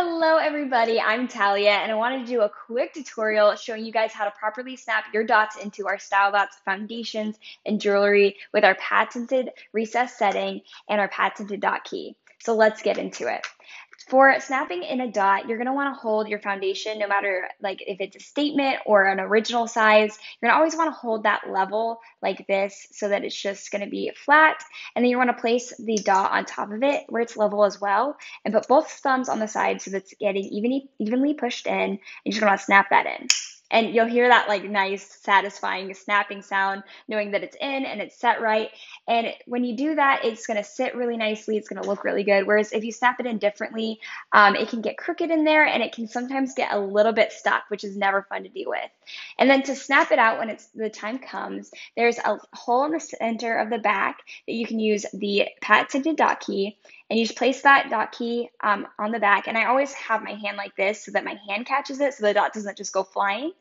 Hello everybody, I'm Talia and I wanted to do a quick tutorial showing you guys how to properly snap your dots into our Style Dots foundations and jewelry with our patented recess setting and our patented dot key. So let's get into it. For snapping in a dot, you're going to want to hold your foundation no matter like if it's a statement or an original size. You're going to always want to hold that level like this so that it's just going to be flat. And then you want to place the dot on top of it where it's level as well and put both thumbs on the side so that it's getting evenly, evenly pushed in. And you're just going to snap that in and you'll hear that like nice satisfying snapping sound knowing that it's in and it's set right. And when you do that it's going to sit really nicely it's going to look really good. Whereas if you snap it in differently um, it can get crooked in there and it can sometimes get a little bit stuck which is never fun to deal with. And then to snap it out when it's the time comes there's a hole in the center of the back that you can use the patented dot key and you just place that dot key um, on the back. And I always have my hand like this so that my hand catches it so the dot doesn't just go flying.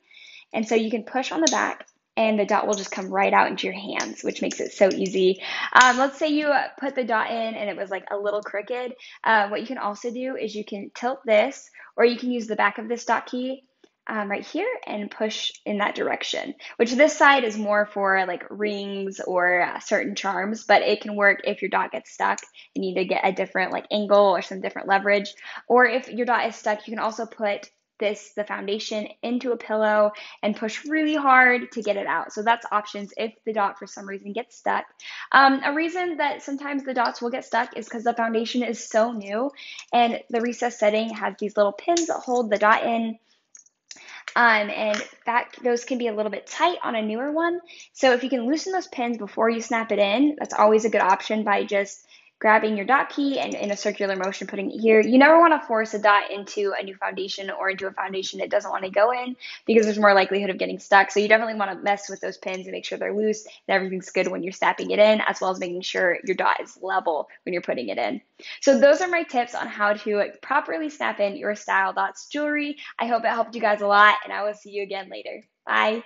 And so you can push on the back and the dot will just come right out into your hands, which makes it so easy. Um, let's say you put the dot in and it was like a little crooked. Uh, what you can also do is you can tilt this or you can use the back of this dot key um, right here and push in that direction, which this side is more for like rings or uh, certain charms, but it can work if your dot gets stuck. You need to get a different like angle or some different leverage. Or if your dot is stuck, you can also put this the foundation into a pillow and push really hard to get it out so that's options if the dot for some reason gets stuck um, a reason that sometimes the dots will get stuck is because the foundation is so new and the recess setting has these little pins that hold the dot in um, and that those can be a little bit tight on a newer one. So if you can loosen those pins before you snap it in, that's always a good option by just grabbing your dot key and in a circular motion putting it here. You never want to force a dot into a new foundation or into a foundation it doesn't want to go in because there's more likelihood of getting stuck. So you definitely want to mess with those pins and make sure they're loose and everything's good when you're snapping it in, as well as making sure your dot is level when you're putting it in. So those are my tips on how to properly snap in your Style Dots jewelry. I hope it helped you guys a lot and I will see you again later. Bye.